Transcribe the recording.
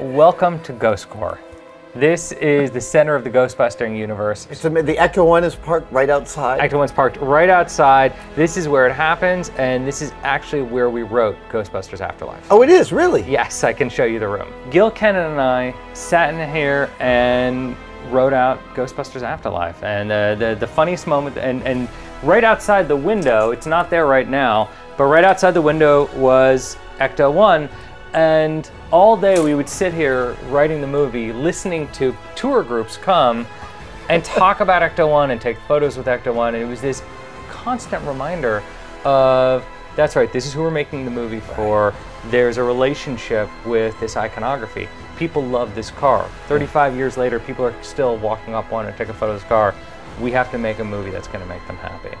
Welcome to Ghost Corps. This is the center of the Ghostbusting universe. So the Ecto One is parked right outside. Ecto One's parked right outside. This is where it happens, and this is actually where we wrote Ghostbusters Afterlife. oh, it is really. Yes, I can show you the room. Gil Kenan and I sat in here and wrote out Ghostbusters Afterlife. And uh, the, the funniest moment, and, and right outside the window, it's not there right now, but right outside the window was Ecto 1. And all day we would sit here writing the movie, listening to tour groups come and talk about Ecto 1 and take photos with Ecto 1. And it was this constant reminder of that's right, this is who we're making the movie for. There's a relationship with this iconography. People love this car. 35 years later, people are still walking up one and take a photo of this car. We have to make a movie that's going to make them happy.